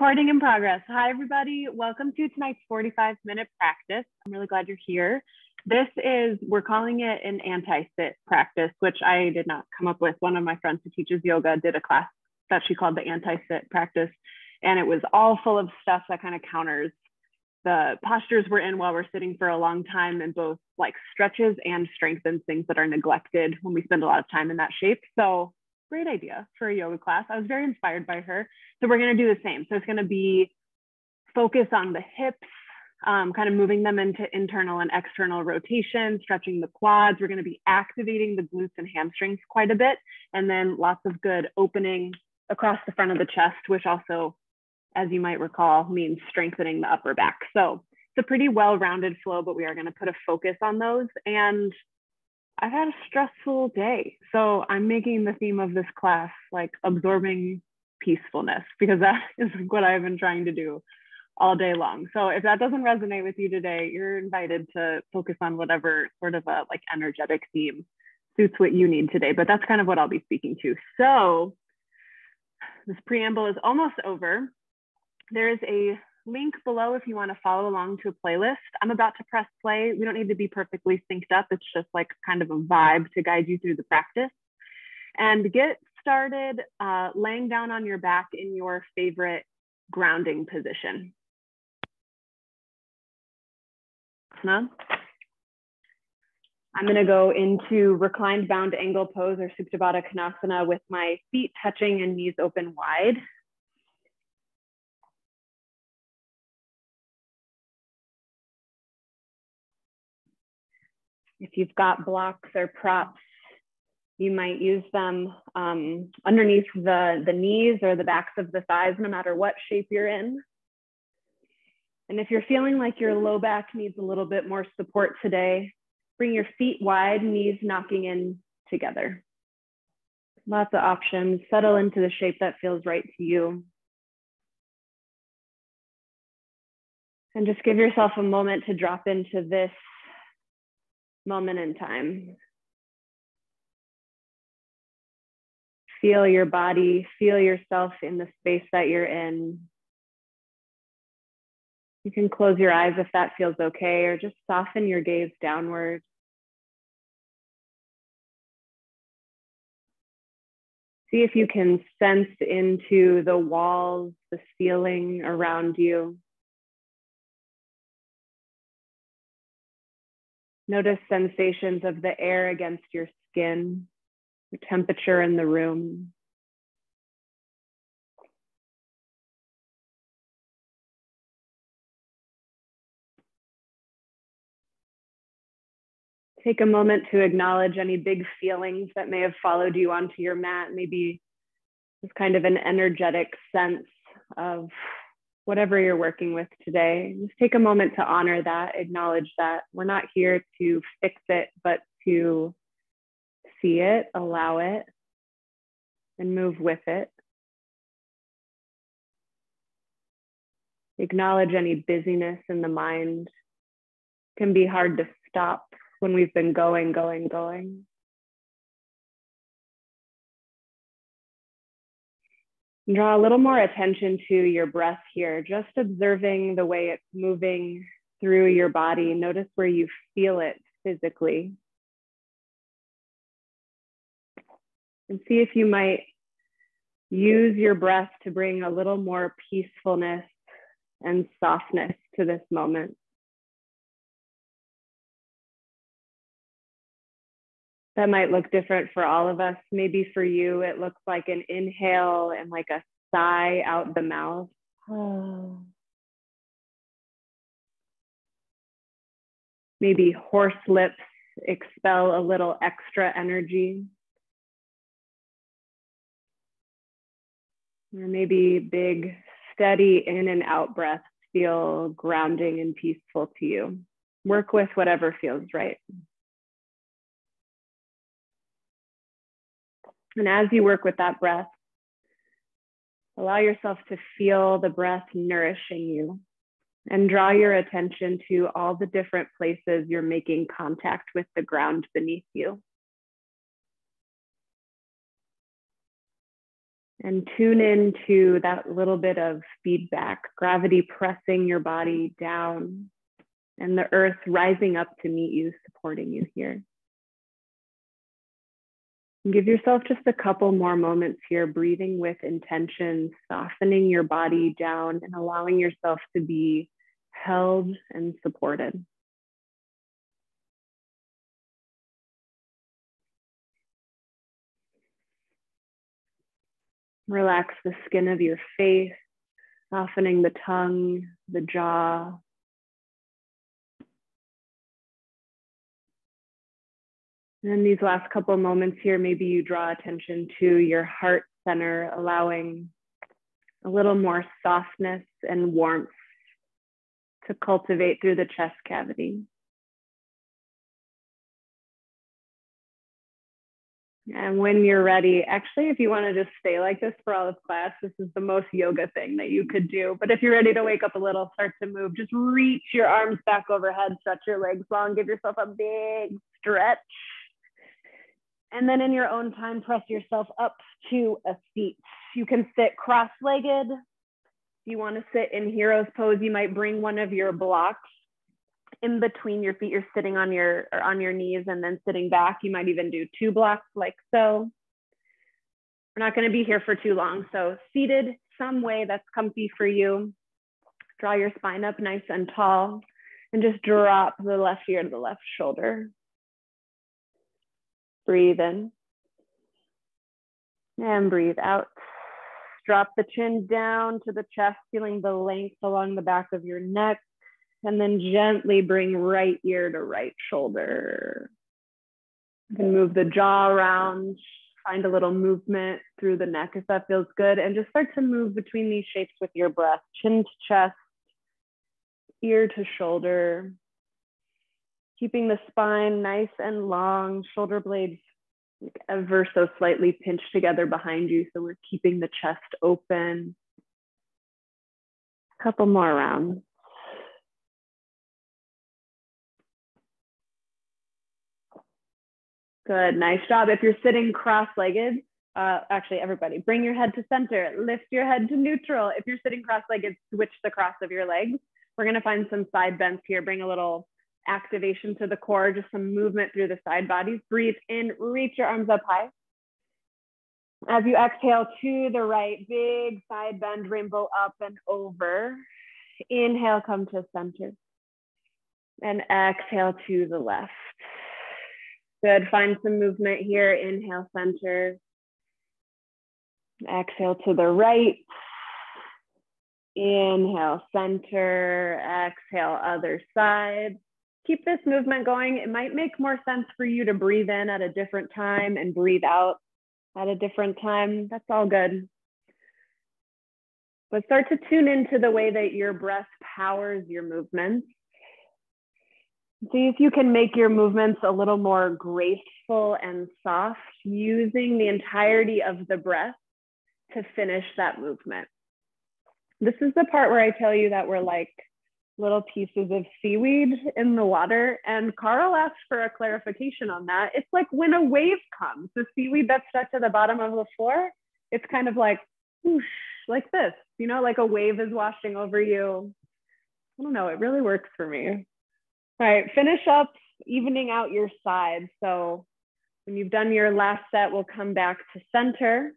Recording in progress. Hi, everybody. Welcome to tonight's 45 minute practice. I'm really glad you're here. This is, we're calling it an anti sit practice, which I did not come up with. One of my friends who teaches yoga did a class that she called the anti sit practice. And it was all full of stuff that kind of counters the postures we're in while we're sitting for a long time and both like stretches and strengthens things that are neglected when we spend a lot of time in that shape. So great idea for a yoga class. I was very inspired by her. So we're going to do the same. So it's going to be focus on the hips, um, kind of moving them into internal and external rotation, stretching the quads. We're going to be activating the glutes and hamstrings quite a bit. And then lots of good opening across the front of the chest, which also, as you might recall, means strengthening the upper back. So it's a pretty well-rounded flow, but we are going to put a focus on those. And I've had a stressful day. So I'm making the theme of this class like absorbing peacefulness because that is what I've been trying to do all day long. So if that doesn't resonate with you today, you're invited to focus on whatever sort of a like energetic theme suits what you need today. But that's kind of what I'll be speaking to. So this preamble is almost over. There is a link below if you want to follow along to a playlist. I'm about to press play. We don't need to be perfectly synced up. It's just like kind of a vibe to guide you through the practice. And get started uh, laying down on your back in your favorite grounding position. I'm gonna go into reclined bound angle pose or Supta Baddha Konasana with my feet touching and knees open wide. If you've got blocks or props, you might use them um, underneath the, the knees or the backs of the thighs, no matter what shape you're in. And if you're feeling like your low back needs a little bit more support today, bring your feet wide, knees knocking in together. Lots of options. Settle into the shape that feels right to you. And just give yourself a moment to drop into this moment in time. Feel your body, feel yourself in the space that you're in. You can close your eyes if that feels okay, or just soften your gaze downward. See if you can sense into the walls, the ceiling around you. Notice sensations of the air against your skin, the temperature in the room. Take a moment to acknowledge any big feelings that may have followed you onto your mat. Maybe it's kind of an energetic sense of whatever you're working with today. Just take a moment to honor that, acknowledge that. We're not here to fix it, but to see it, allow it, and move with it. Acknowledge any busyness in the mind. It can be hard to stop when we've been going, going, going. Draw a little more attention to your breath here, just observing the way it's moving through your body. Notice where you feel it physically. And see if you might use your breath to bring a little more peacefulness and softness to this moment. That might look different for all of us. Maybe for you, it looks like an inhale and like a sigh out the mouth. Maybe horse lips expel a little extra energy. Or maybe big, steady in and out breaths feel grounding and peaceful to you. Work with whatever feels right. And as you work with that breath, allow yourself to feel the breath nourishing you and draw your attention to all the different places you're making contact with the ground beneath you. And tune into that little bit of feedback, gravity pressing your body down and the earth rising up to meet you, supporting you here. Give yourself just a couple more moments here, breathing with intention, softening your body down and allowing yourself to be held and supported. Relax the skin of your face, softening the tongue, the jaw. And these last couple moments here, maybe you draw attention to your heart center, allowing a little more softness and warmth to cultivate through the chest cavity. And when you're ready, actually, if you want to just stay like this for all of class, this is the most yoga thing that you could do. But if you're ready to wake up a little, start to move, just reach your arms back overhead, stretch your legs long, give yourself a big stretch. And then in your own time, press yourself up to a seat. You can sit cross legged. If you want to sit in hero's pose, you might bring one of your blocks in between your feet, you're sitting on your or on your knees and then sitting back. You might even do two blocks like so. We're not going to be here for too long. So seated some way that's comfy for you. Draw your spine up nice and tall and just drop the left ear to the left shoulder. Breathe in and breathe out. Drop the chin down to the chest, feeling the length along the back of your neck. And then gently bring right ear to right shoulder. You can move the jaw around, find a little movement through the neck if that feels good, and just start to move between these shapes with your breath chin to chest, ear to shoulder. Keeping the spine nice and long, shoulder blades ever so slightly pinched together behind you. So we're keeping the chest open. A couple more rounds. Good, nice job. If you're sitting cross-legged, uh, actually everybody, bring your head to center, lift your head to neutral. If you're sitting cross-legged, switch the cross of your legs. We're gonna find some side bends here. Bring a little activation to the core, just some movement through the side bodies. Breathe in, reach your arms up high. As you exhale to the right, big side bend, rainbow up and over. Inhale, come to center. And exhale to the left. Good. Find some movement here. Inhale, center. Exhale to the right. Inhale, center. Exhale, other side. Keep this movement going. It might make more sense for you to breathe in at a different time and breathe out at a different time. That's all good. But start to tune into the way that your breath powers your movements. See if you can make your movements a little more graceful and soft using the entirety of the breath to finish that movement. This is the part where I tell you that we're like little pieces of seaweed in the water. And Carl asked for a clarification on that. It's like when a wave comes, the seaweed that's stuck to the bottom of the floor, it's kind of like whoosh, like this, you know, like a wave is washing over you. I don't know, it really works for me. All right, finish up evening out your sides. So when you've done your last set, we'll come back to center.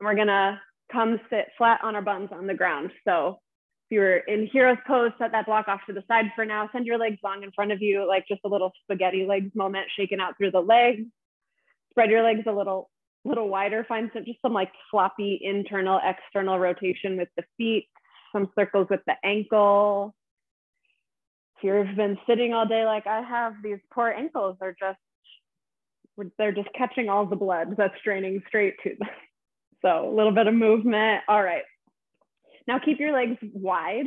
And we're gonna come sit flat on our buns on the ground. So you're in hero's pose, set that block off to the side for now. Send your legs long in front of you, like just a little spaghetti legs moment, shaking out through the legs. Spread your legs a little, little wider. Find some, just some like floppy internal, external rotation with the feet, some circles with the ankle, you've been sitting all day like I have, these poor ankles are just, they're just catching all the blood that's draining straight to them. So a little bit of movement. All right. Now keep your legs wide,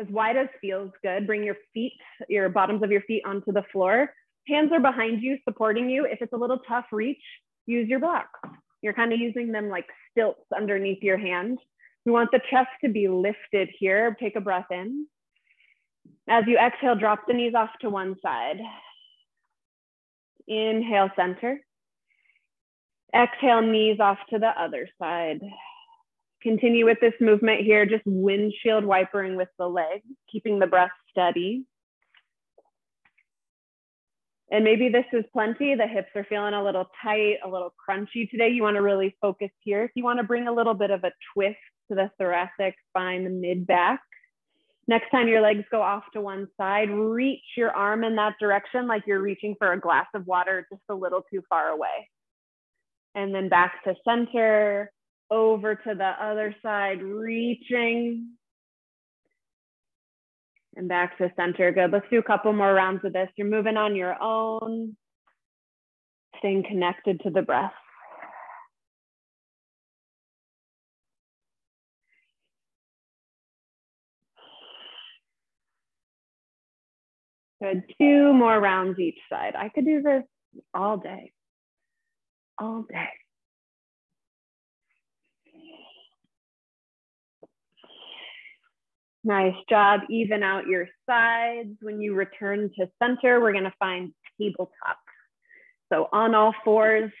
as wide as feels good. Bring your feet, your bottoms of your feet onto the floor. Hands are behind you, supporting you. If it's a little tough reach, use your blocks. You're kind of using them like stilts underneath your hand. We want the chest to be lifted here. Take a breath in. As you exhale, drop the knees off to one side. Inhale, center. Exhale, knees off to the other side. Continue with this movement here, just windshield wipering with the legs, keeping the breath steady. And maybe this is plenty. The hips are feeling a little tight, a little crunchy today. You want to really focus here. If you want to bring a little bit of a twist to the thoracic spine, the mid back. Next time your legs go off to one side, reach your arm in that direction like you're reaching for a glass of water just a little too far away. And then back to center, over to the other side, reaching and back to center. Good. Let's do a couple more rounds of this. You're moving on your own, staying connected to the breath. Good. Two more rounds each side. I could do this all day, all day. Nice job. Even out your sides. When you return to center, we're gonna find tabletop. So on all fours,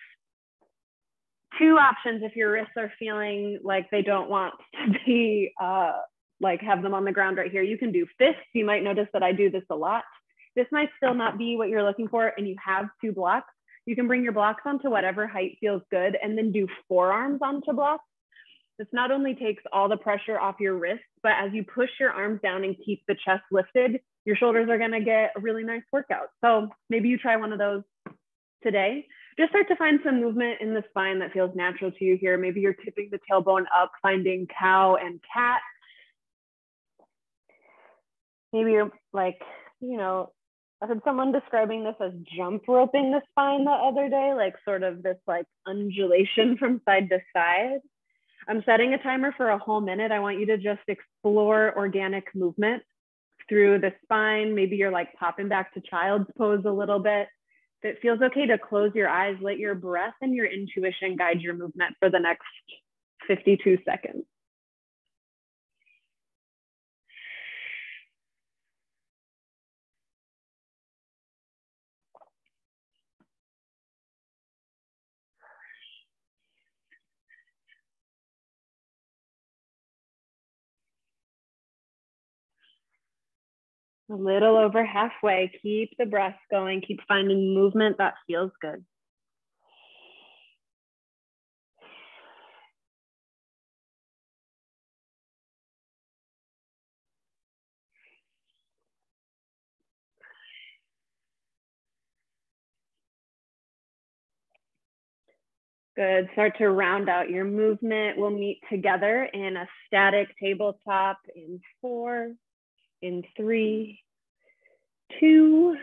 two options if your wrists are feeling like they don't want to be, uh, like have them on the ground right here. You can do fists. You might notice that I do this a lot. This might still not be what you're looking for and you have two blocks. You can bring your blocks onto whatever height feels good and then do forearms onto blocks. This not only takes all the pressure off your wrists, but as you push your arms down and keep the chest lifted, your shoulders are gonna get a really nice workout. So maybe you try one of those today. Just start to find some movement in the spine that feels natural to you here. Maybe you're tipping the tailbone up, finding cow and cat. Maybe you're like, you know, I heard someone describing this as jump roping the spine the other day, like sort of this like undulation from side to side. I'm setting a timer for a whole minute. I want you to just explore organic movement through the spine. Maybe you're like popping back to child's pose a little bit. If it feels okay to close your eyes, let your breath and your intuition guide your movement for the next 52 seconds. A little over halfway. Keep the breath going. Keep finding movement that feels good. Good. Start to round out your movement. We'll meet together in a static tabletop in four, in three, two,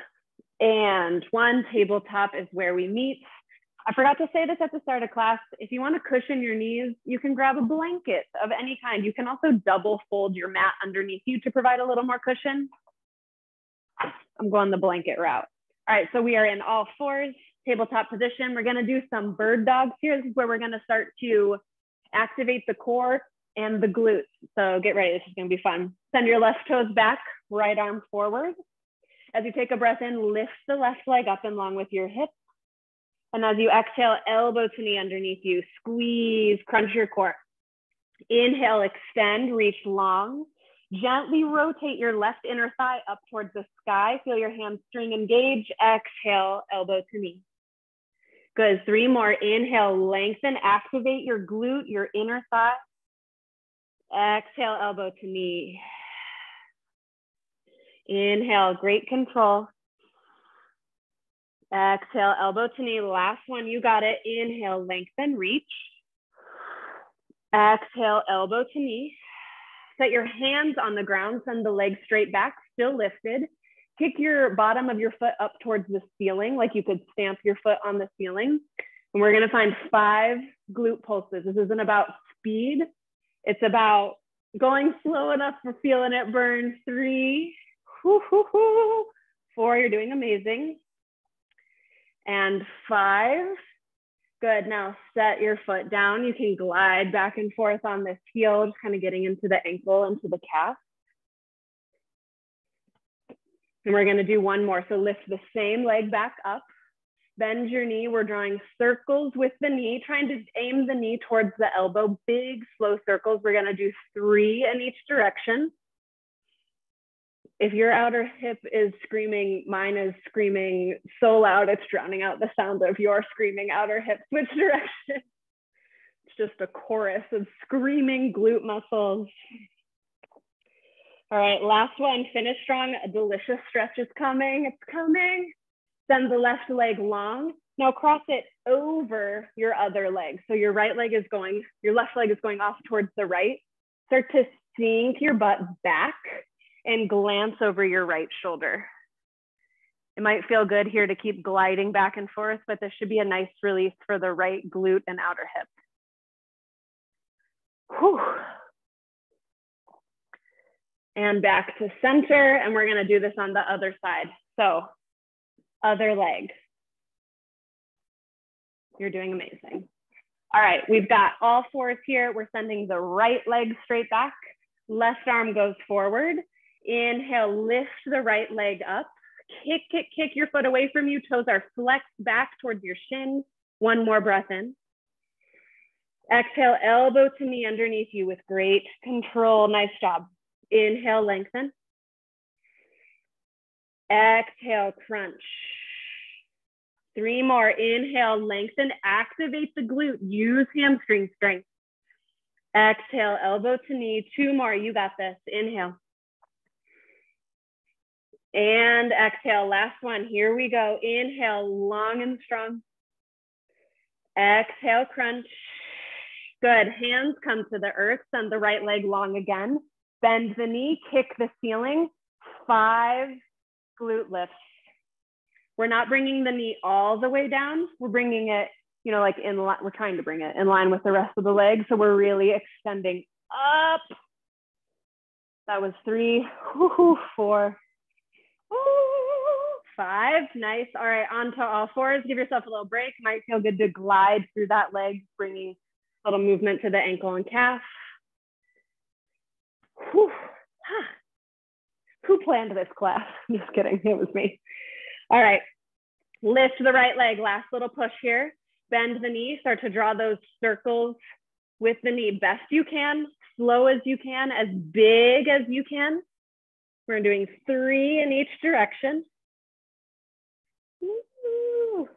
and one. Tabletop is where we meet. I forgot to say this at the start of class. If you want to cushion your knees, you can grab a blanket of any kind. You can also double fold your mat underneath you to provide a little more cushion. I'm going the blanket route. All right, so we are in all fours, tabletop position. We're gonna do some bird dogs here. This is where we're gonna start to activate the core and the glutes. So get ready, this is gonna be fun. Send your left toes back, right arm forward. As you take a breath in, lift the left leg up and line with your hips. And as you exhale, elbow to knee underneath you, squeeze, crunch your core. Inhale, extend, reach long. Gently rotate your left inner thigh up towards the sky. Feel your hamstring engage. Exhale, elbow to knee. Good. Three more. Inhale, lengthen, activate your glute, your inner thigh. Exhale, elbow to knee. Inhale, great control. Exhale, elbow to knee. Last one, you got it. Inhale, lengthen, reach. Exhale, elbow to knee. Set your hands on the ground, send the legs straight back, still lifted. Kick your bottom of your foot up towards the ceiling, like you could stamp your foot on the ceiling. And we're gonna find five glute pulses. This isn't about speed, it's about going slow enough for feeling it burn. Three. Four, you're doing amazing. And five, good. Now set your foot down. You can glide back and forth on this heel, just kind of getting into the ankle, into the calf. And we're gonna do one more. So lift the same leg back up, Bend your knee. We're drawing circles with the knee, trying to aim the knee towards the elbow. Big, slow circles. We're going to do three in each direction. If your outer hip is screaming, mine is screaming so loud it's drowning out the sound of your screaming outer hip. Switch direction. It's just a chorus of screaming glute muscles. All right, last one, finish strong. A delicious stretch is coming. It's coming. Send the left leg long. Now cross it over your other leg. So your right leg is going, your left leg is going off towards the right. Start to sink your butt back and glance over your right shoulder. It might feel good here to keep gliding back and forth, but this should be a nice release for the right glute and outer hip. Whew. And back to center, and we're gonna do this on the other side. So other leg. You're doing amazing. All right, we've got all fours here. We're sending the right leg straight back. Left arm goes forward. Inhale, lift the right leg up. Kick, kick, kick your foot away from you. Toes are flexed back towards your shin. One more breath in. Exhale, elbow to knee underneath you with great control. Nice job. Inhale, lengthen. Exhale, crunch. Three more. Inhale, lengthen. Activate the glute. Use hamstring strength. Exhale, elbow to knee. Two more. You got this. Inhale. And exhale. Last one. Here we go. Inhale, long and strong. Exhale, crunch. Good. Hands come to the earth. Send the right leg long again. Bend the knee. Kick the ceiling. Five glute lifts. We're not bringing the knee all the way down. We're bringing it, you know, like in line, we're trying to bring it in line with the rest of the leg. So we're really extending up. That was three, four, five. Nice. All right, onto all fours. Give yourself a little break. Might feel good to glide through that leg, bringing a little movement to the ankle and calf. Who planned this class? I'm just kidding. It was me. All right. Lift the right leg. Last little push here. Bend the knee. Start to draw those circles with the knee best you can, slow as you can, as big as you can. We're doing three in each direction. All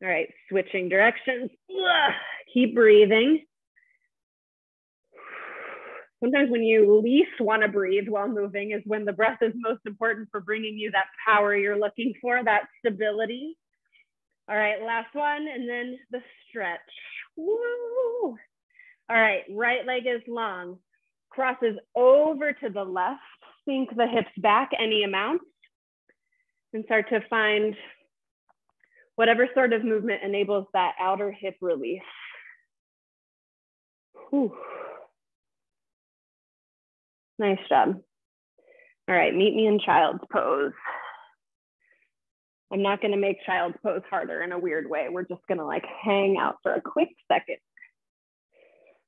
right, switching directions. Keep breathing sometimes when you least want to breathe while moving is when the breath is most important for bringing you that power you're looking for, that stability. All right, last one, and then the stretch. Woo! All right, right leg is long, crosses over to the left, sink the hips back any amount, and start to find whatever sort of movement enables that outer hip release. Whew. Nice job. All right, meet me in child's pose. I'm not gonna make child's pose harder in a weird way. We're just gonna like hang out for a quick second.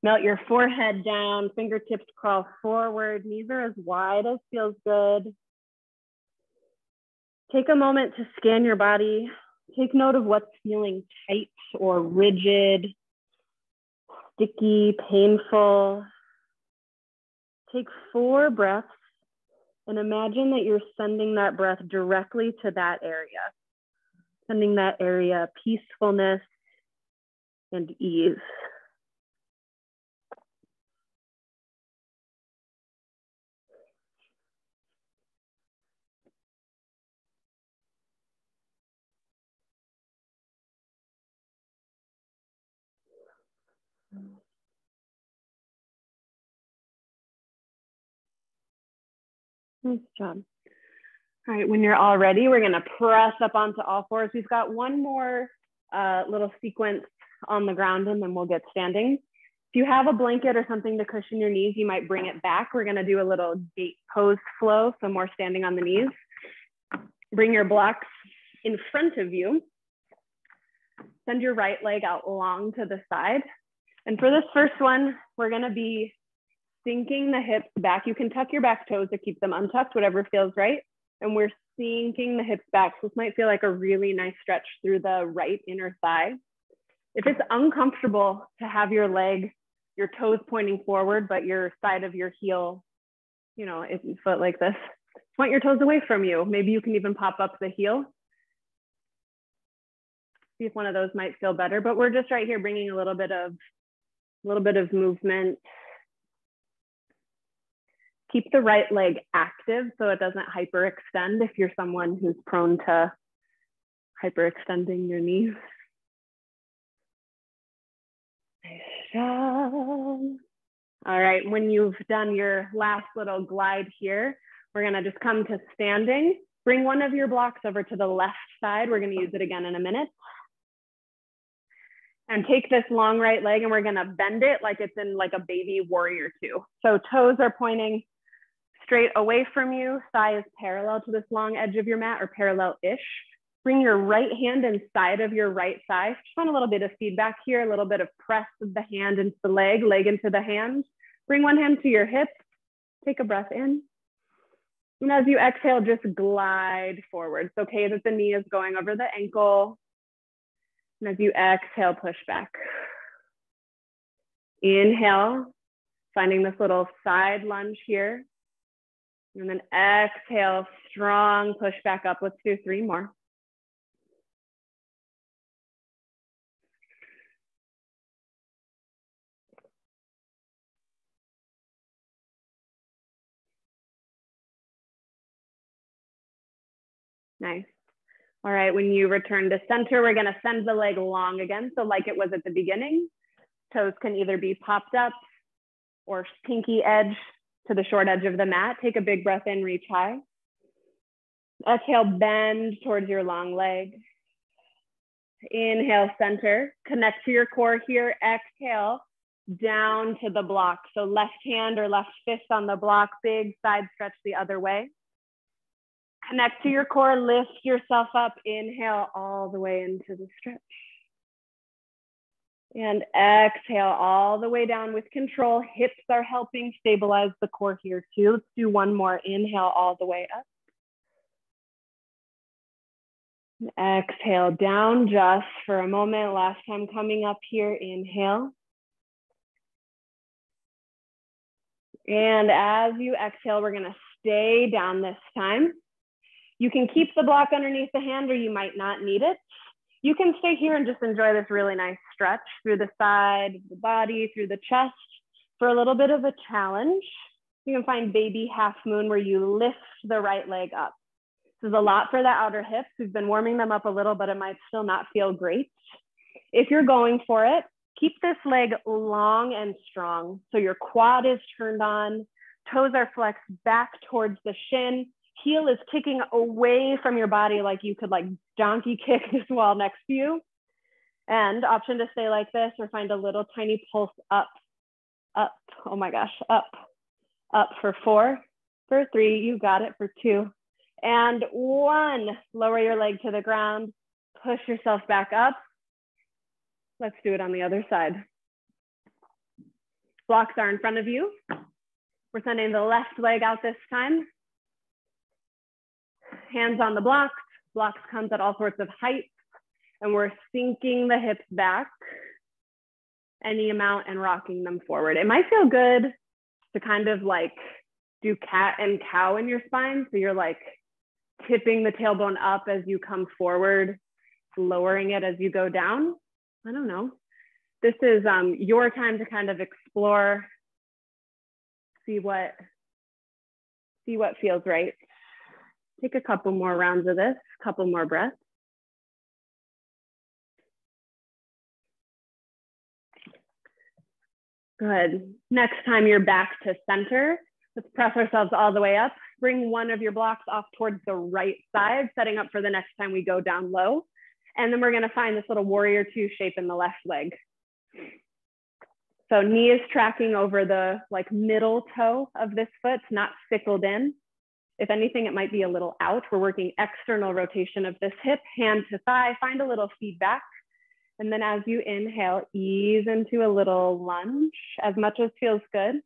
Melt your forehead down, fingertips crawl forward, knees are as wide as feels good. Take a moment to scan your body. Take note of what's feeling tight or rigid, sticky, painful. Take four breaths and imagine that you're sending that breath directly to that area, sending that area peacefulness and ease. Nice job. All right, when you're all ready, we're gonna press up onto all fours. We've got one more uh, little sequence on the ground and then we'll get standing. If you have a blanket or something to cushion your knees, you might bring it back. We're gonna do a little gate pose flow, so more standing on the knees. Bring your blocks in front of you. Send your right leg out long to the side. And for this first one, we're gonna be sinking the hips back. You can tuck your back toes or keep them untucked, whatever feels right. and we're sinking the hips back. So this might feel like a really nice stretch through the right inner thigh. If it's uncomfortable to have your leg, your toes pointing forward, but your side of your heel, you know, if you foot like this, point your toes away from you. Maybe you can even pop up the heel. See if one of those might feel better, but we're just right here bringing a little bit of, a little bit of movement keep the right leg active so it doesn't hyperextend if you're someone who's prone to hyperextending your knees. All right, when you've done your last little glide here, we're gonna just come to standing. Bring one of your blocks over to the left side. We're gonna use it again in a minute. And take this long right leg and we're gonna bend it like it's in like a baby warrior two. So toes are pointing straight away from you, thigh is parallel to this long edge of your mat or parallel-ish. Bring your right hand inside of your right thigh. Just want a little bit of feedback here, a little bit of press of the hand into the leg, leg into the hand. Bring one hand to your hip. Take a breath in. And as you exhale, just glide forward. It's okay that the knee is going over the ankle. And as you exhale, push back. Inhale, finding this little side lunge here. And then exhale, strong push back up. Let's do three more. Nice. All right, when you return to center, we're gonna send the leg long again. So like it was at the beginning, toes can either be popped up or pinky edge to the short edge of the mat. Take a big breath in, reach high. Exhale, bend towards your long leg. Inhale, center. Connect to your core here. Exhale, down to the block. So left hand or left fist on the block, big side stretch the other way. Connect to your core, lift yourself up. Inhale all the way into the stretch. And exhale all the way down with control. Hips are helping stabilize the core here too. Let's do one more. Inhale all the way up. Exhale down just for a moment. Last time coming up here, inhale. And as you exhale, we're gonna stay down this time. You can keep the block underneath the hand or you might not need it you can stay here and just enjoy this really nice stretch through the side, the body, through the chest for a little bit of a challenge. You can find baby half moon where you lift the right leg up. This is a lot for the outer hips. We've been warming them up a little, but it might still not feel great. If you're going for it, keep this leg long and strong. So your quad is turned on, toes are flexed back towards the shin, heel is kicking away from your body like you could like donkey kick this wall next to you. And option to stay like this or find a little tiny pulse up, up, oh my gosh, up, up for four, for three, you got it for two. And one, lower your leg to the ground, push yourself back up. Let's do it on the other side. Blocks are in front of you. We're sending the left leg out this time hands on the blocks. Blocks comes at all sorts of heights and we're sinking the hips back any amount and rocking them forward. It might feel good to kind of like do cat and cow in your spine. So you're like tipping the tailbone up as you come forward, lowering it as you go down. I don't know. This is um, your time to kind of explore, see what, see what feels right. Take a couple more rounds of this, couple more breaths. Good. Next time you're back to center, let's press ourselves all the way up. Bring one of your blocks off towards the right side, setting up for the next time we go down low. And then we're gonna find this little warrior two shape in the left leg. So knee is tracking over the like middle toe of this foot, not sickled in. If anything, it might be a little out. We're working external rotation of this hip, hand to thigh, find a little feedback. And then as you inhale, ease into a little lunge as much as feels good.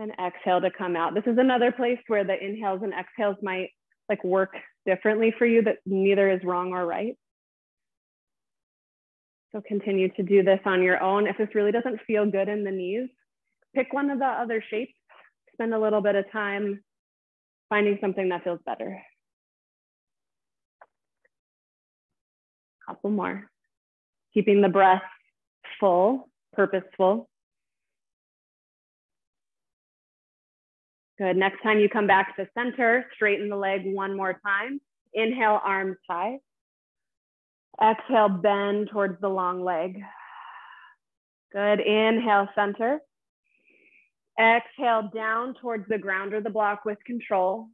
And exhale to come out. This is another place where the inhales and exhales might like work differently for you that neither is wrong or right. So continue to do this on your own. If this really doesn't feel good in the knees, pick one of the other shapes, spend a little bit of time finding something that feels better. Couple more. Keeping the breath full, purposeful. Good. Next time you come back to center, straighten the leg one more time. Inhale, arms high. Exhale, bend towards the long leg. Good. Inhale, center. Exhale, down towards the ground or the block with control.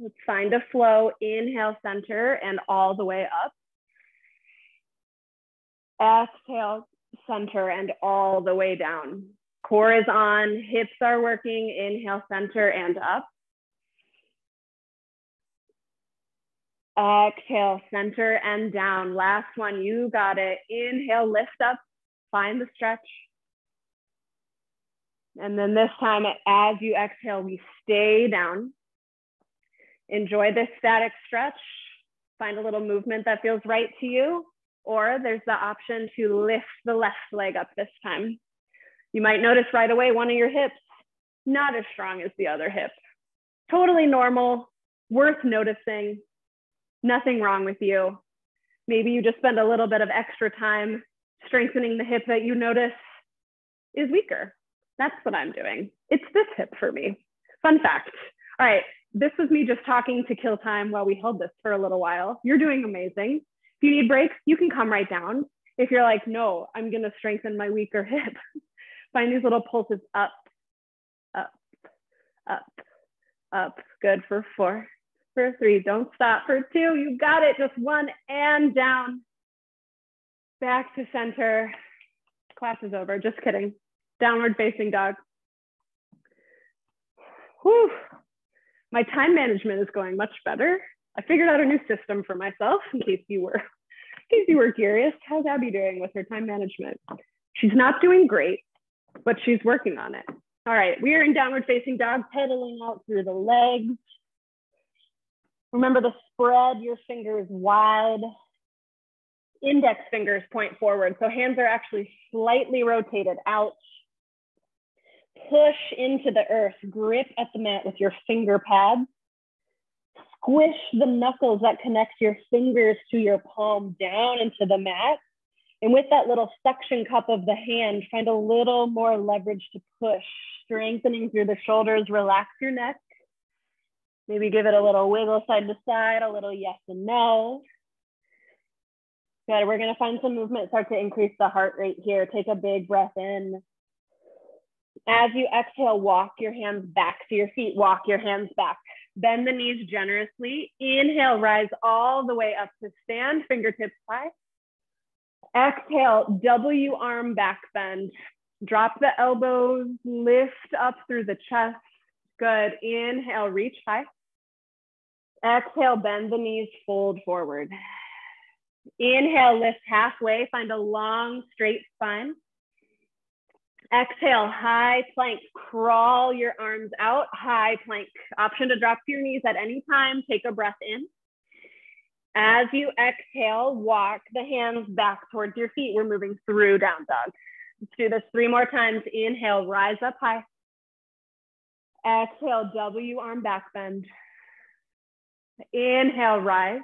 Let's find a flow. Inhale, center, and all the way up. Exhale, center, and all the way down. Core is on, hips are working, inhale, center, and up. Exhale, center and down. Last one, you got it. Inhale, lift up, find the stretch. And then this time, as you exhale, we stay down. Enjoy this static stretch. Find a little movement that feels right to you. Or there's the option to lift the left leg up this time. You might notice right away one of your hips not as strong as the other hip. Totally normal, worth noticing. Nothing wrong with you. Maybe you just spend a little bit of extra time strengthening the hip that you notice is weaker. That's what I'm doing. It's this hip for me. Fun fact. All right, this was me just talking to kill time while we held this for a little while. You're doing amazing. If you need breaks, you can come right down. If you're like, no, I'm gonna strengthen my weaker hip, find these little pulses up, up, up, up. Good for four, for three. Don't stop for two. You got it. Just one and down. Back to center. Class is over. Just kidding. Downward facing dog. Whew. My time management is going much better. I figured out a new system for myself in case you were in case you were curious. How's Abi doing with her time management? She's not doing great, but she's working on it. All right, we are in downward facing dog, pedaling out through the legs. Remember to spread your fingers wide. Index fingers point forward. So hands are actually slightly rotated out push into the earth, grip at the mat with your finger pads. Squish the knuckles that connect your fingers to your palm down into the mat. And with that little suction cup of the hand, find a little more leverage to push, strengthening through the shoulders, relax your neck. Maybe give it a little wiggle side to side, a little yes and no. Good, we're gonna find some movement, start to increase the heart rate here. Take a big breath in. As you exhale, walk your hands back to your feet, walk your hands back. Bend the knees generously. Inhale, rise all the way up to stand, fingertips high. Exhale, W arm back bend. Drop the elbows, lift up through the chest. Good. Inhale, reach high. Exhale, bend the knees, fold forward. Inhale, lift halfway, find a long straight spine. Exhale, high plank, crawl your arms out, high plank. Option to drop to your knees at any time, take a breath in. As you exhale, walk the hands back towards your feet. We're moving through down dog. Let's do this three more times. Inhale, rise up high. Exhale, W arm back bend. Inhale, rise.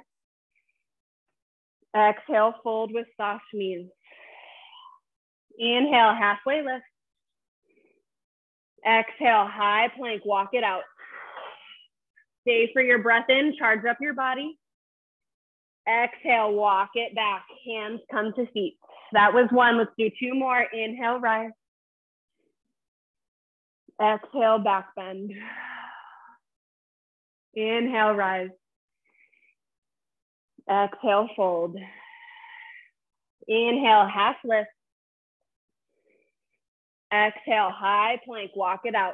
Exhale, fold with soft knees. Inhale, halfway lift. Exhale, high plank, walk it out. Stay for your breath in, charge up your body. Exhale, walk it back. Hands come to feet. That was one. Let's do two more. Inhale, rise. Exhale, back bend. Inhale, rise. Exhale, fold. Inhale, half lift. Exhale, high plank, walk it out.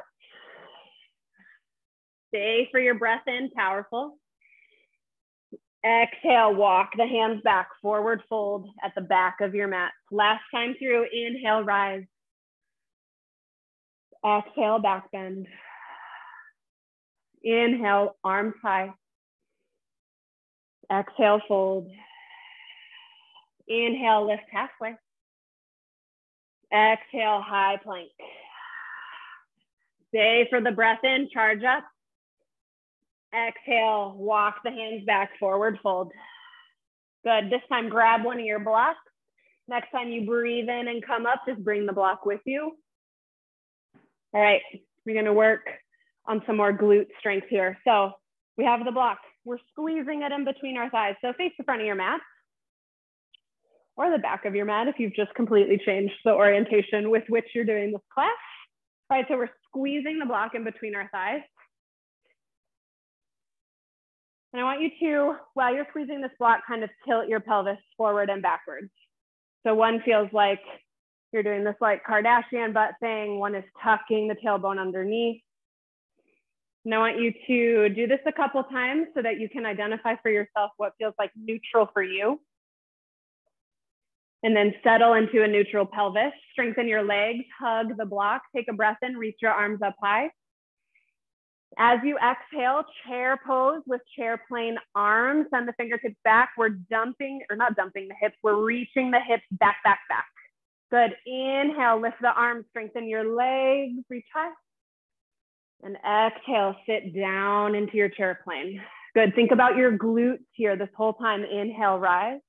Stay for your breath in, powerful. Exhale, walk the hands back, forward fold at the back of your mat. Last time through, inhale, rise. Exhale, back bend. Inhale, arms high. Exhale, fold. Inhale, lift halfway. Exhale, high plank. Stay for the breath in, charge up. Exhale, walk the hands back, forward fold. Good, this time grab one of your blocks. Next time you breathe in and come up, just bring the block with you. All right, we're gonna work on some more glute strength here. So we have the block. We're squeezing it in between our thighs. So face the front of your mat or the back of your mat if you've just completely changed the orientation with which you're doing this class. All right, so we're squeezing the block in between our thighs. And I want you to, while you're squeezing this block, kind of tilt your pelvis forward and backwards. So one feels like you're doing this like Kardashian butt thing. One is tucking the tailbone underneath. And I want you to do this a couple times so that you can identify for yourself what feels like neutral for you. And then settle into a neutral pelvis. Strengthen your legs, hug the block, take a breath in, reach your arms up high. As you exhale, chair pose with chair plane arms, send the fingertips back. We're dumping, or not dumping the hips, we're reaching the hips back, back, back. Good. Inhale, lift the arms, strengthen your legs, reach high. And exhale, sit down into your chair plane. Good. Think about your glutes here this whole time. Inhale, rise.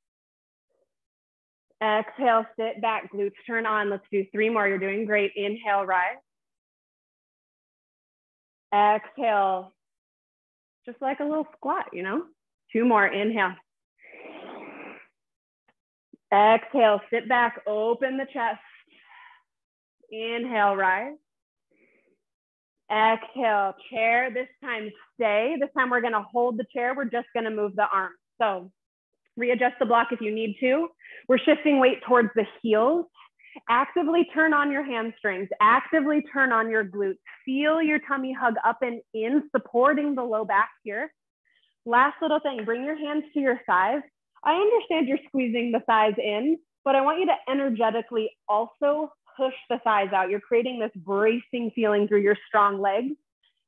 Exhale, sit back, glutes turn on. Let's do three more. You're doing great. Inhale, rise. Exhale, just like a little squat, you know? Two more, inhale. Exhale, sit back, open the chest. Inhale, rise. Exhale, chair. This time, stay. This time, we're going to hold the chair. We're just going to move the arms. So, readjust the block if you need to. We're shifting weight towards the heels Actively turn on your hamstrings, actively turn on your glutes. Feel your tummy hug up and in, supporting the low back here. Last little thing, bring your hands to your thighs. I understand you're squeezing the thighs in, but I want you to energetically also push the thighs out. You're creating this bracing feeling through your strong legs.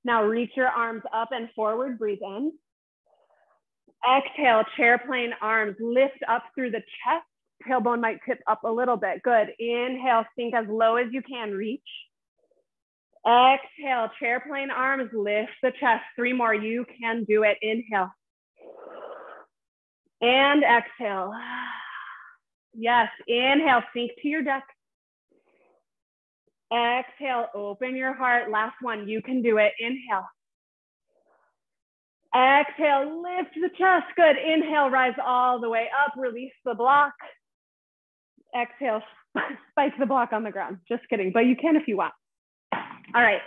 Now reach your arms up and forward, breathe in. Exhale, chair plane arms, lift up through the chest tailbone might tip up a little bit. Good. Inhale, sink as low as you can, reach. Exhale, chair plane arms, lift the chest. Three more, you can do it. Inhale. And exhale. Yes, inhale, sink to your deck. Exhale, open your heart. Last one, you can do it. Inhale. Exhale, lift the chest. Good. Inhale, rise all the way up. Release the block exhale, spike the block on the ground. Just kidding, but you can if you want. All right,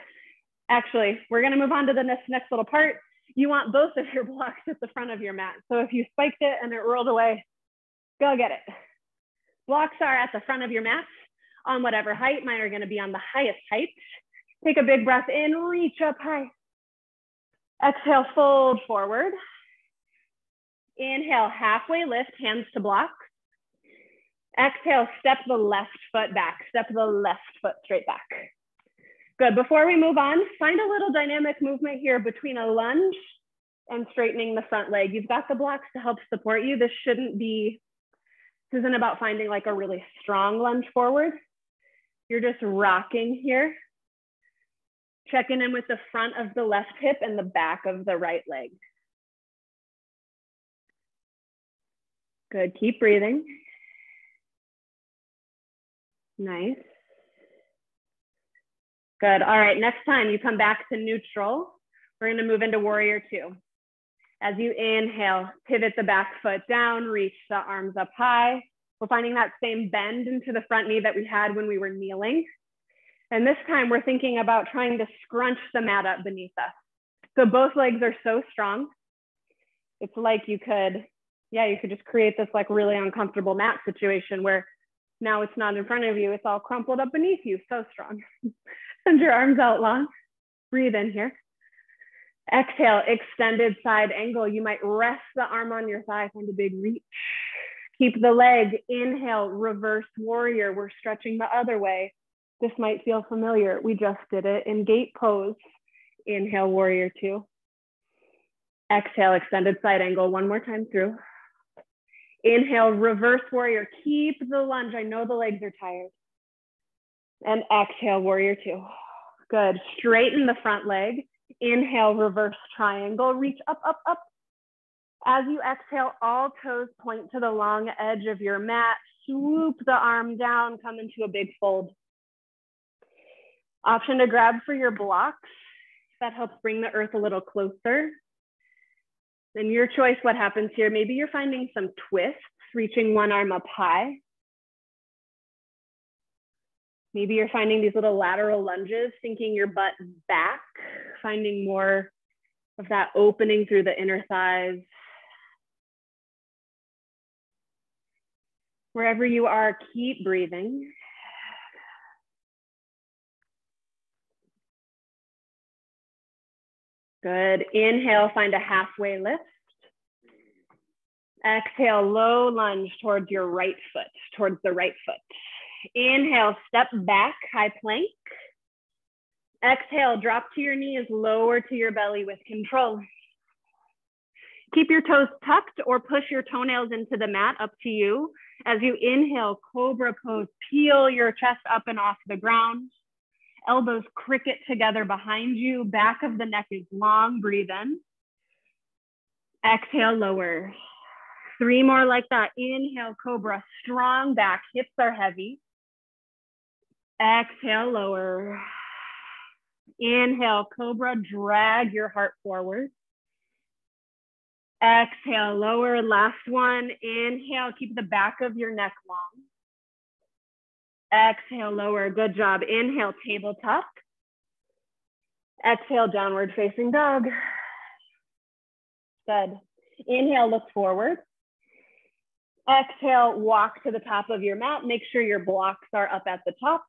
actually, we're gonna move on to the next, next little part. You want both of your blocks at the front of your mat. So if you spiked it and it rolled away, go get it. Blocks are at the front of your mat on whatever height. Mine are gonna be on the highest height. Take a big breath in, reach up high. Exhale, fold forward. Inhale, halfway lift, hands to block. Exhale, step the left foot back, step the left foot straight back. Good, before we move on, find a little dynamic movement here between a lunge and straightening the front leg. You've got the blocks to help support you. This shouldn't be, this isn't about finding like a really strong lunge forward. You're just rocking here. Checking in with the front of the left hip and the back of the right leg. Good, keep breathing. Nice. Good. All right, next time you come back to neutral, we're gonna move into warrior two. As you inhale, pivot the back foot down, reach the arms up high. We're finding that same bend into the front knee that we had when we were kneeling. And this time we're thinking about trying to scrunch the mat up beneath us. So both legs are so strong. It's like you could, yeah, you could just create this like really uncomfortable mat situation where now it's not in front of you, it's all crumpled up beneath you, so strong. Send your arms out long. Breathe in here. Exhale, extended side angle. You might rest the arm on your thigh, find a big reach. Keep the leg, inhale, reverse warrior. We're stretching the other way. This might feel familiar. We just did it in gate pose. Inhale, warrior two. Exhale, extended side angle. One more time through. Inhale, reverse warrior. Keep the lunge. I know the legs are tired. And exhale, warrior two. Good. Straighten the front leg. Inhale, reverse triangle. Reach up, up, up. As you exhale, all toes point to the long edge of your mat. Swoop the arm down, come into a big fold. Option to grab for your blocks. That helps bring the earth a little closer. Then your choice, what happens here? Maybe you're finding some twists, reaching one arm up high. Maybe you're finding these little lateral lunges, sinking your butt back, finding more of that opening through the inner thighs. Wherever you are, keep breathing. Good. Inhale, find a halfway lift. Exhale, low lunge towards your right foot, towards the right foot. Inhale, step back, high plank. Exhale, drop to your knees, lower to your belly with control. Keep your toes tucked or push your toenails into the mat, up to you. As you inhale, cobra pose, peel your chest up and off the ground. Elbows cricket together behind you. Back of the neck is long. Breathe in. Exhale, lower. Three more like that. Inhale, cobra, strong back. Hips are heavy. Exhale, lower. Inhale, cobra, drag your heart forward. Exhale, lower, last one. Inhale, keep the back of your neck long. Exhale, lower, good job. Inhale, table tuck. Exhale, downward facing dog. Good. Inhale, look forward. Exhale, walk to the top of your mat. Make sure your blocks are up at the top.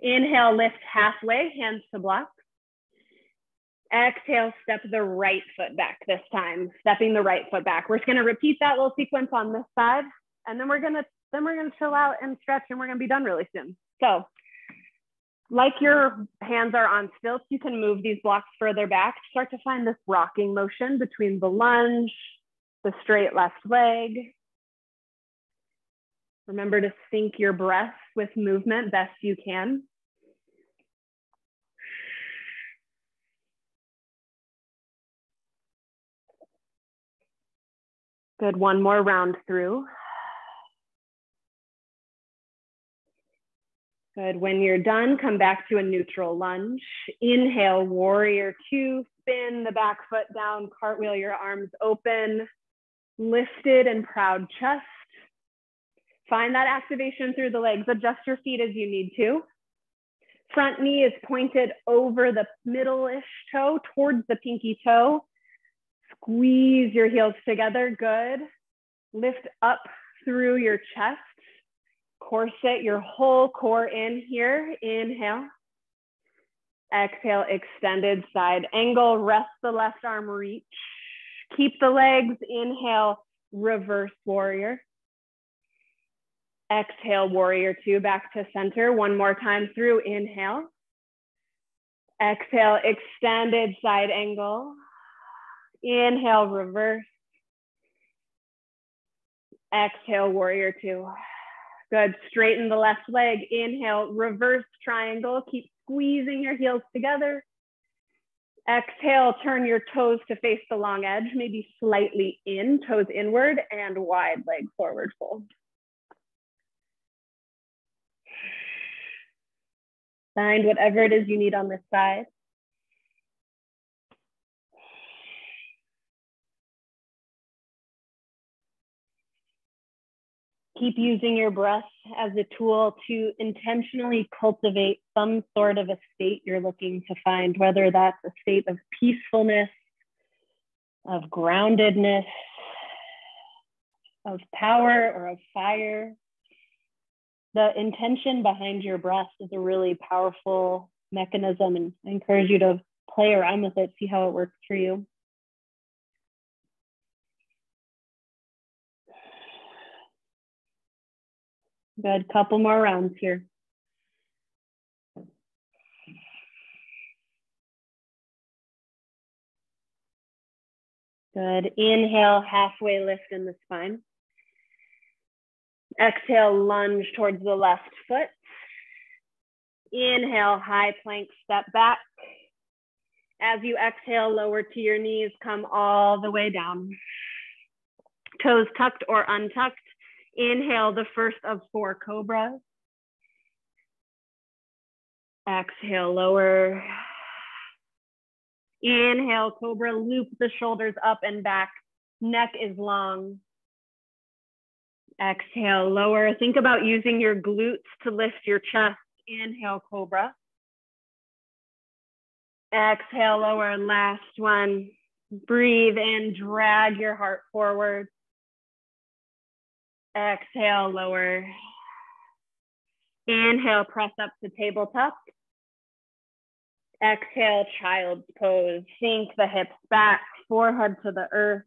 Inhale, lift halfway, hands to block. Exhale, step the right foot back this time, stepping the right foot back. We're just gonna repeat that little sequence on this side, and then we're gonna then we're gonna chill out and stretch, and we're gonna be done really soon. So, like your hands are on stilts, you can move these blocks further back. Start to find this rocking motion between the lunge, the straight left leg. Remember to sync your breath with movement best you can. Good, one more round through. Good, when you're done, come back to a neutral lunge. Inhale, warrior two, spin the back foot down, cartwheel your arms open, lifted and proud chest. Find that activation through the legs. Adjust your feet as you need to. Front knee is pointed over the middle-ish toe towards the pinky toe. Squeeze your heels together, good. Lift up through your chest. Corset your whole core in here. Inhale. Exhale, extended side angle. Rest the left arm, reach. Keep the legs. Inhale, reverse warrior. Exhale, warrior two, back to center. One more time through, inhale. Exhale, extended side angle. Inhale, reverse. Exhale, warrior two. Good, straighten the left leg. Inhale, reverse triangle. Keep squeezing your heels together. Exhale, turn your toes to face the long edge, maybe slightly in, toes inward, and wide leg forward fold. Find whatever it is you need on this side. Keep using your breath as a tool to intentionally cultivate some sort of a state you're looking to find, whether that's a state of peacefulness, of groundedness, of power, or of fire. The intention behind your breath is a really powerful mechanism, and I encourage you to play around with it, see how it works for you. Good, couple more rounds here. Good. Inhale, halfway lift in the spine. Exhale, lunge towards the left foot. Inhale, high plank, step back. As you exhale, lower to your knees, come all the way down. Toes tucked or untucked. Inhale, the first of four cobras. Exhale, lower. Inhale, cobra, loop the shoulders up and back. Neck is long. Exhale, lower. Think about using your glutes to lift your chest. Inhale, cobra. Exhale, lower. Last one. Breathe in, drag your heart forward. Exhale, lower. Inhale, press up to tabletop. Exhale, child's pose. Sink the hips back, forehead to the earth.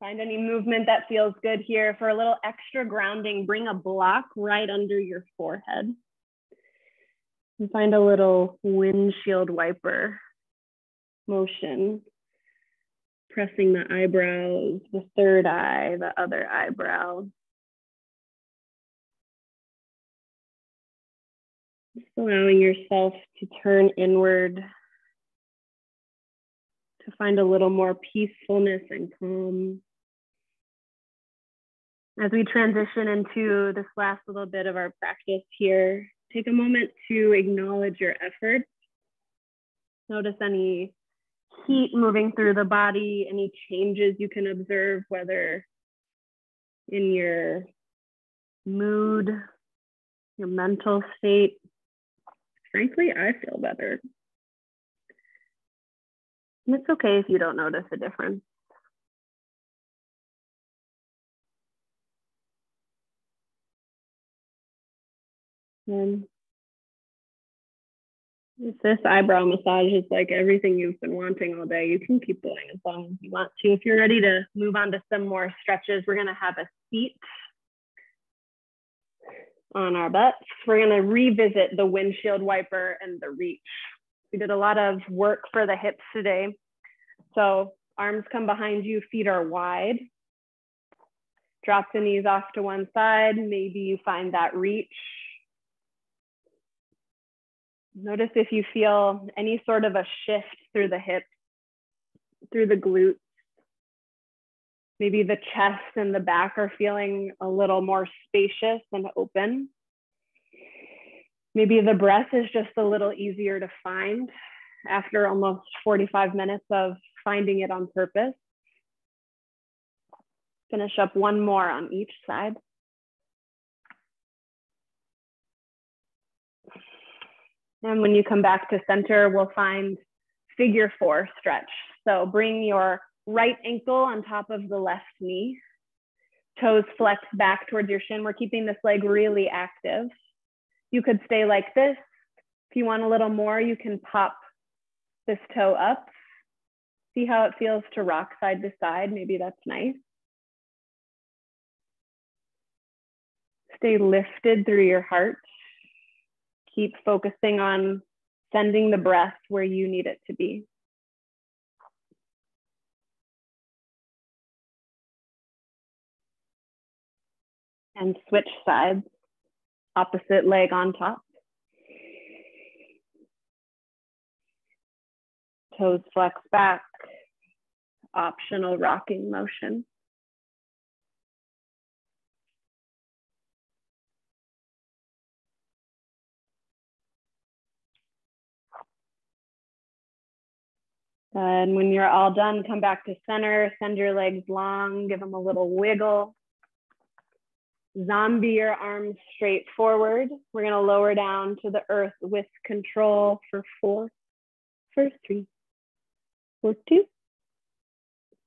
Find any movement that feels good here. For a little extra grounding, bring a block right under your forehead. And find a little windshield wiper motion. Pressing the eyebrows, the third eye, the other eyebrow. Just allowing yourself to turn inward to find a little more peacefulness and calm. As we transition into this last little bit of our practice here, take a moment to acknowledge your efforts. Notice any heat moving through the body, any changes you can observe, whether in your mood, your mental state, frankly, I feel better. And it's okay if you don't notice a difference. And this eyebrow massage is like everything you've been wanting all day, you can keep going as long as you want to. If you're ready to move on to some more stretches, we're gonna have a seat on our butts. We're gonna revisit the windshield wiper and the reach. We did a lot of work for the hips today. So arms come behind you, feet are wide. Drop the knees off to one side. Maybe you find that reach. Notice if you feel any sort of a shift through the hips, through the glutes. Maybe the chest and the back are feeling a little more spacious and open. Maybe the breath is just a little easier to find after almost 45 minutes of finding it on purpose. Finish up one more on each side. And when you come back to center, we'll find figure four stretch. So bring your right ankle on top of the left knee. Toes flex back towards your shin. We're keeping this leg really active. You could stay like this. If you want a little more, you can pop this toe up. See how it feels to rock side to side. Maybe that's nice. Stay lifted through your heart. Keep focusing on sending the breath where you need it to be. And switch sides, opposite leg on top. Toes flex back, optional rocking motion. And when you're all done, come back to center, send your legs long, give them a little wiggle. Zombie your arms straight forward. We're gonna lower down to the earth with control for four, for three, for two,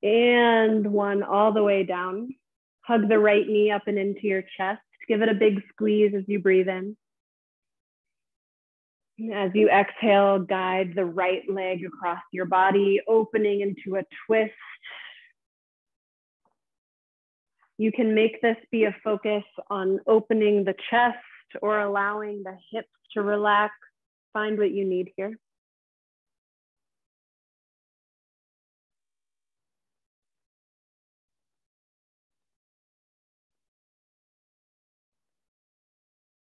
and one all the way down. Hug the right knee up and into your chest. Give it a big squeeze as you breathe in. As you exhale, guide the right leg across your body, opening into a twist. You can make this be a focus on opening the chest or allowing the hips to relax. Find what you need here.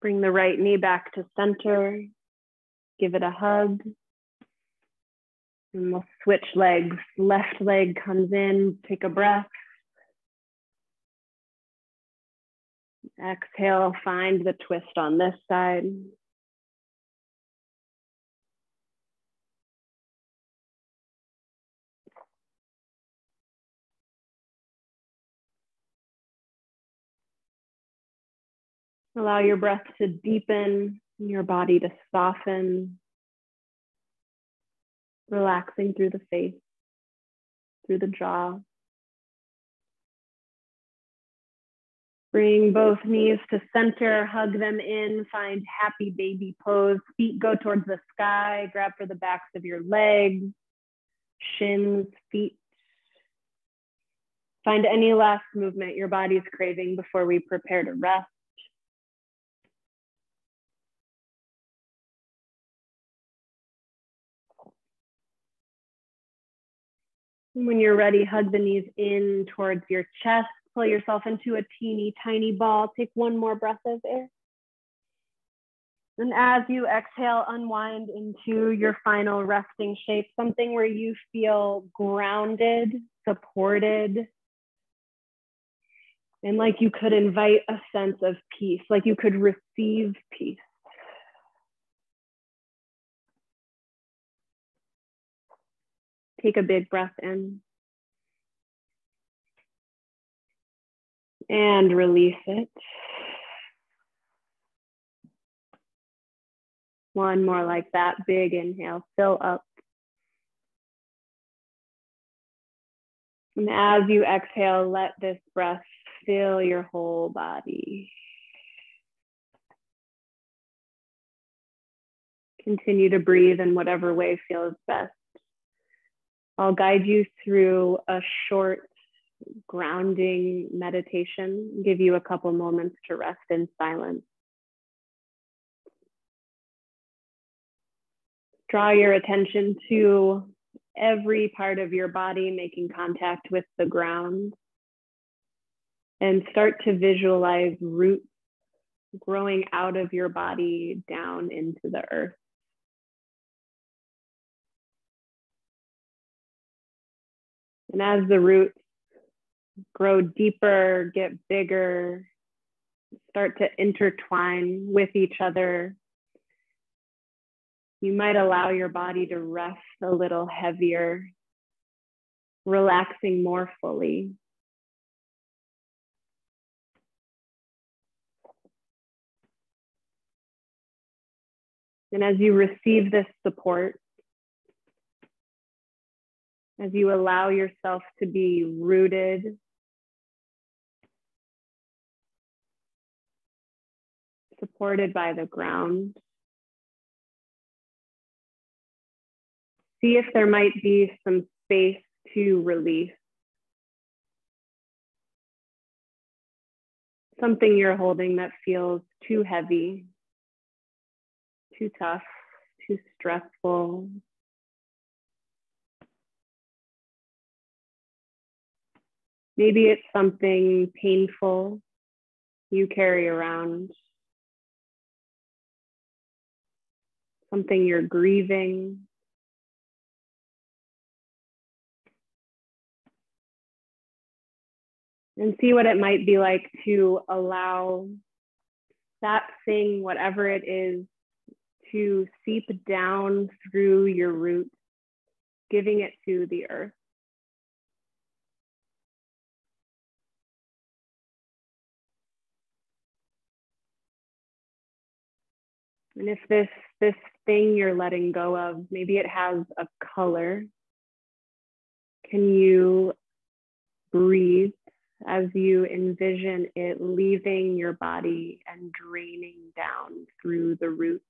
Bring the right knee back to center. Give it a hug. And we'll switch legs. Left leg comes in, take a breath. Exhale, find the twist on this side. Allow your breath to deepen, your body to soften, relaxing through the face, through the jaw. Bring both knees to center, hug them in, find happy baby pose. Feet go towards the sky, grab for the backs of your legs, shins, feet. Find any last movement your body's craving before we prepare to rest. When you're ready, hug the knees in towards your chest. Pull yourself into a teeny tiny ball. Take one more breath of air. And as you exhale, unwind into your final resting shape, something where you feel grounded, supported, and like you could invite a sense of peace, like you could receive peace. Take a big breath in. And release it. One more like that. Big inhale, fill up. And as you exhale, let this breath fill your whole body. Continue to breathe in whatever way feels best. I'll guide you through a short grounding meditation, give you a couple moments to rest in silence. Draw your attention to every part of your body making contact with the ground and start to visualize roots growing out of your body down into the earth. And as the roots grow deeper, get bigger, start to intertwine with each other, you might allow your body to rest a little heavier, relaxing more fully. And as you receive this support, as you allow yourself to be rooted, supported by the ground. See if there might be some space to release. Something you're holding that feels too heavy, too tough, too stressful, Maybe it's something painful you carry around, something you're grieving. And see what it might be like to allow that thing, whatever it is, to seep down through your roots, giving it to the earth. And if this this thing you're letting go of, maybe it has a color, can you breathe as you envision it leaving your body and draining down through the roots?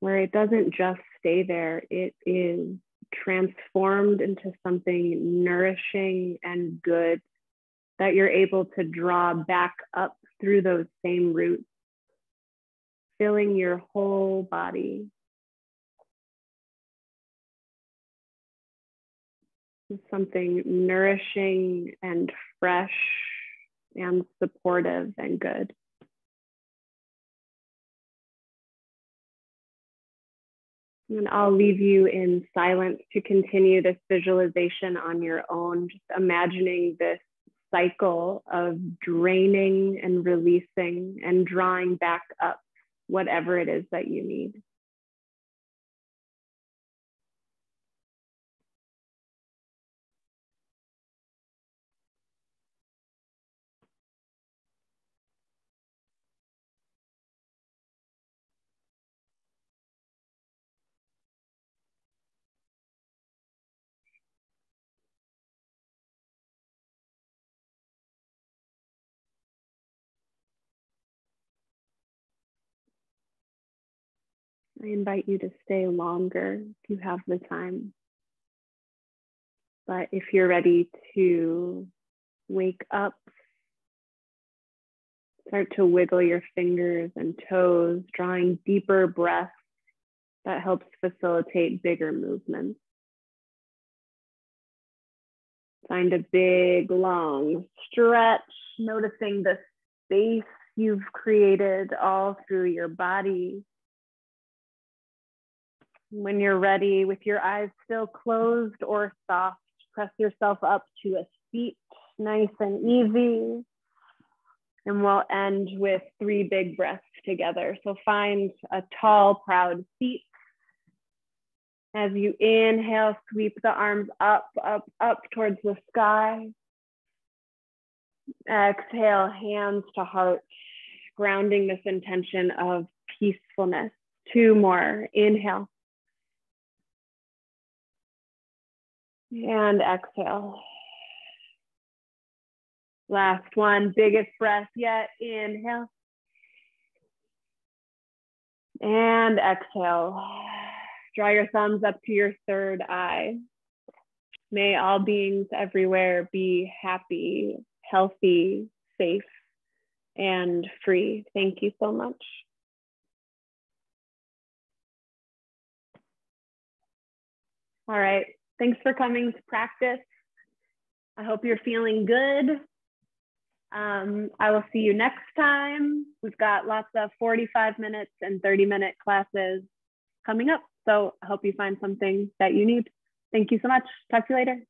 Where it doesn't just stay there, it is transformed into something nourishing and good that you're able to draw back up through those same roots, filling your whole body. Something nourishing and fresh and supportive and good. And I'll leave you in silence to continue this visualization on your own, just imagining this cycle of draining and releasing and drawing back up whatever it is that you need. I invite you to stay longer if you have the time. But if you're ready to wake up, start to wiggle your fingers and toes, drawing deeper breaths that helps facilitate bigger movements. Find a big, long stretch, noticing the space you've created all through your body when you're ready, with your eyes still closed or soft, press yourself up to a seat, nice and easy. And we'll end with three big breaths together. So find a tall, proud seat. As you inhale, sweep the arms up, up, up towards the sky. Exhale, hands to heart, grounding this intention of peacefulness. Two more. Inhale. And exhale. Last one, biggest breath yet. Inhale. And exhale. Draw your thumbs up to your third eye. May all beings everywhere be happy, healthy, safe, and free. Thank you so much. All right. Thanks for coming to practice. I hope you're feeling good. Um, I will see you next time. We've got lots of 45 minutes and 30 minute classes coming up. So I hope you find something that you need. Thank you so much. Talk to you later.